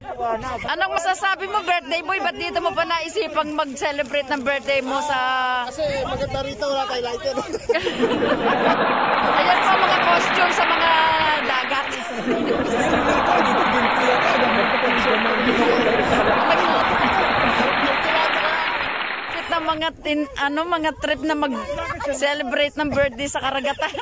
Anong masasabi mo birthday boy? Ba't dito mo pa naisipang mag-celebrate ng birthday mo sa... Kasi maganda rito, wala tayo lighter. Ayan po mga costume sa mga dagat. Trip na mga tin, ano mga trip na mag-celebrate ng birthday sa karagatan.